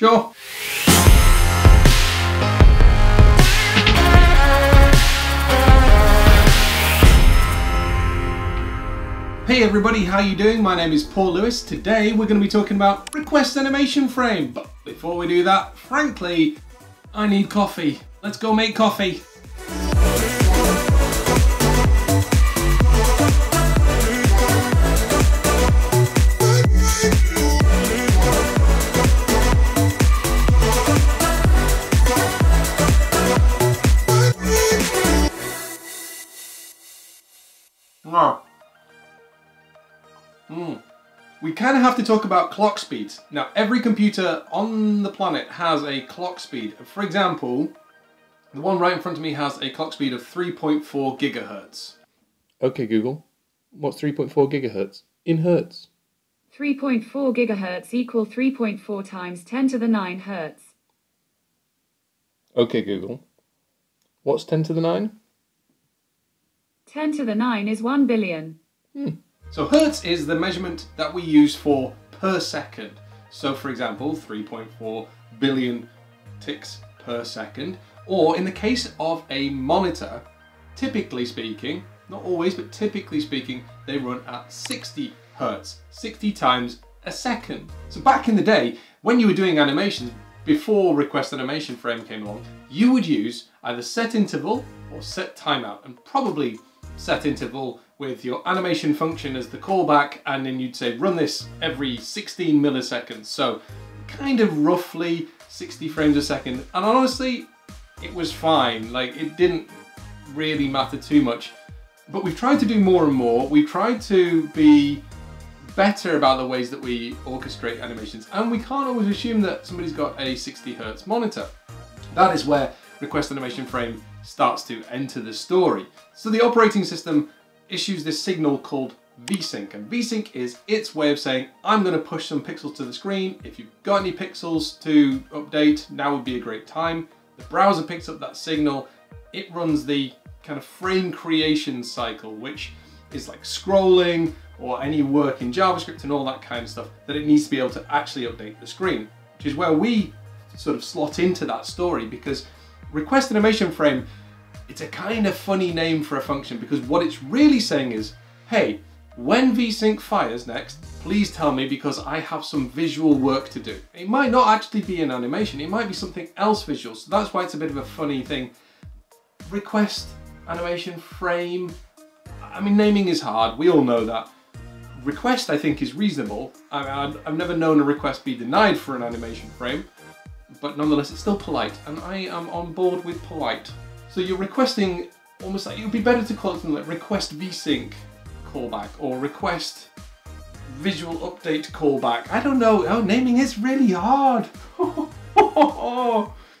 Sure. Hey everybody, how you doing? My name is Paul Lewis. Today we're going to be talking about request animation frame. But before we do that, frankly, I need coffee. Let's go make coffee. Ah. Mm. We kind of have to talk about clock speeds. Now, every computer on the planet has a clock speed. For example, the one right in front of me has a clock speed of 3.4 gigahertz. Okay, Google. What's 3.4 gigahertz in hertz? 3.4 gigahertz equal 3.4 times 10 to the 9 hertz. Okay, Google. What's 10 to the 9? 10 to the 9 is 1 billion. Hmm. So hertz is the measurement that we use for per second. So for example, 3.4 billion ticks per second. Or in the case of a monitor, typically speaking, not always, but typically speaking, they run at 60 hertz, 60 times a second. So back in the day, when you were doing animations, before request animation frame came along, you would use either set interval or set timeout and probably set interval with your animation function as the callback and then you'd say run this every 16 milliseconds. So kind of roughly 60 frames a second. And honestly, it was fine. Like it didn't really matter too much. But we've tried to do more and more. We've tried to be better about the ways that we orchestrate animations. And we can't always assume that somebody's got a 60 hertz monitor. That is where request animation frame starts to enter the story. So the operating system issues this signal called VSync and VSync is its way of saying I'm going to push some pixels to the screen. If you've got any pixels to update, now would be a great time. The browser picks up that signal. It runs the kind of frame creation cycle, which is like scrolling or any work in JavaScript and all that kind of stuff that it needs to be able to actually update the screen, which is where we sort of slot into that story because request animation frame, it's a kind of funny name for a function because what it's really saying is, hey, when vsync fires next, please tell me because I have some visual work to do. It might not actually be an animation, it might be something else visual, so that's why it's a bit of a funny thing. Request, animation, frame, I mean naming is hard, we all know that. Request I think is reasonable, I I've never known a request be denied for an animation frame, but nonetheless it's still polite, and I am on board with polite. So you're requesting almost like, it would be better to call it something like request vsync callback or request visual update callback. I don't know, oh, naming is really hard.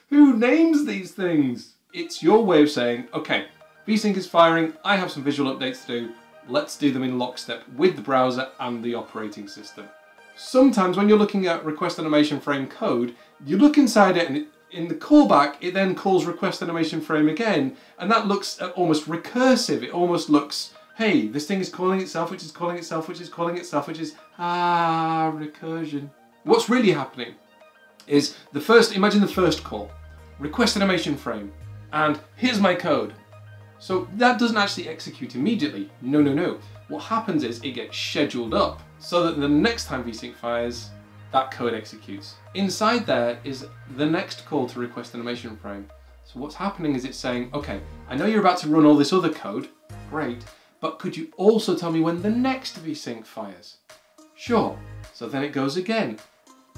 Who names these things? It's your way of saying, okay, vsync is firing, I have some visual updates to do, let's do them in lockstep with the browser and the operating system. Sometimes when you're looking at request animation frame code, you look inside it and it, in the callback, it then calls request animation frame again, and that looks almost recursive. It almost looks hey, this thing is calling itself, which is calling itself, which is calling itself, which is, ah, recursion. What's really happening is the first, imagine the first call, request animation frame, and here's my code. So that doesn't actually execute immediately. No, no, no. What happens is it gets scheduled up so that the next time vsync fires, that code executes. Inside there is the next call to request animation frame. So what's happening is it's saying, okay, I know you're about to run all this other code, great, but could you also tell me when the next vsync fires? Sure. So then it goes again,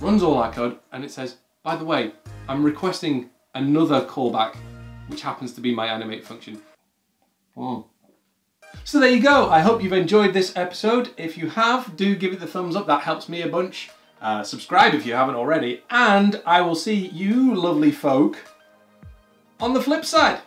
runs all our code, and it says, by the way, I'm requesting another callback, which happens to be my animate function. Oh. So there you go. I hope you've enjoyed this episode. If you have, do give it the thumbs up. That helps me a bunch. Uh, subscribe if you haven't already. And I will see you lovely folk on the flip side.